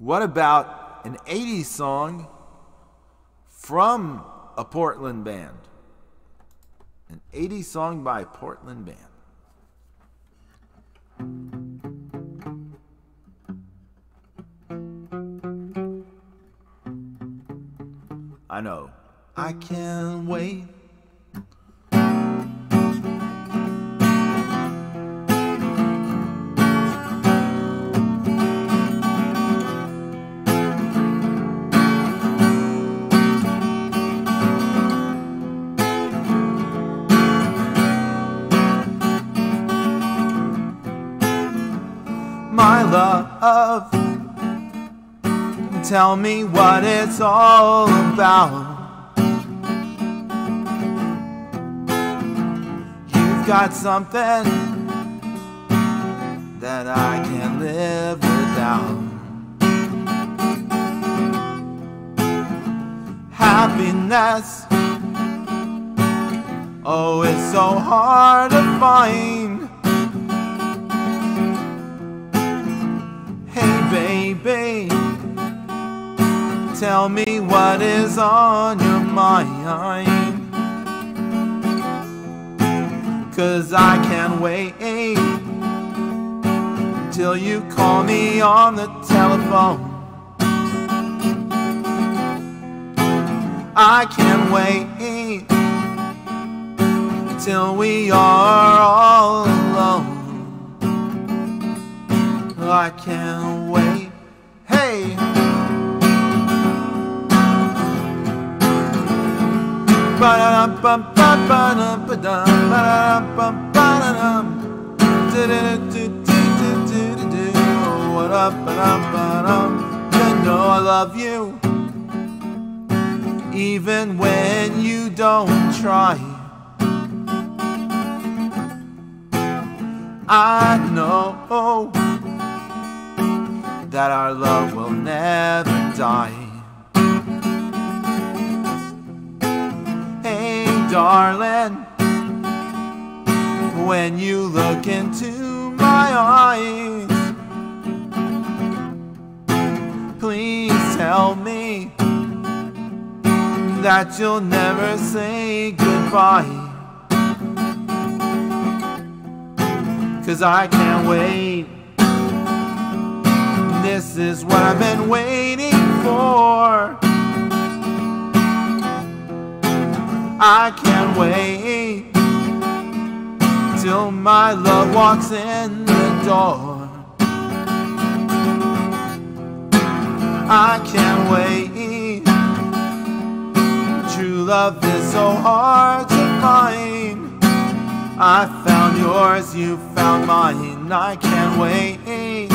What about an 80s song from a Portland band? An 80s song by a Portland band. I know. I can't wait. My love, tell me what it's all about. You've got something that I can't live without. Happiness, oh, it's so hard to find. Baby, tell me what is on your mind. Cause I can't wait till you call me on the telephone. I can't wait till we are all alone. I can't wait. Hey! You know I love you, even when you don't try. I know that our love will never die. Hey, darling, when you look into my eyes, please tell me that you'll never say goodbye. Cause I can't wait. Is what I've been waiting for. I can't wait till my love walks in the door. I can't wait. True love is so hard to find. I found yours, you found mine. I can't wait.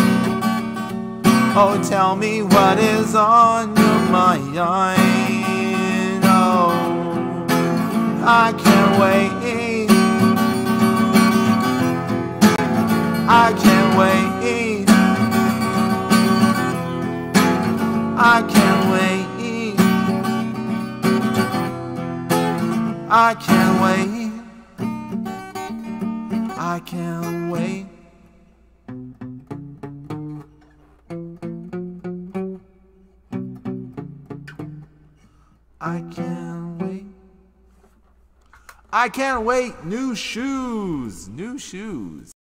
Oh, tell me what is on your mind. Oh, I can't wait. I can't wait. I can't wait. I can't wait. I can't wait. I can't wait. I can't wait. Nu Shooz. Nu Shooz.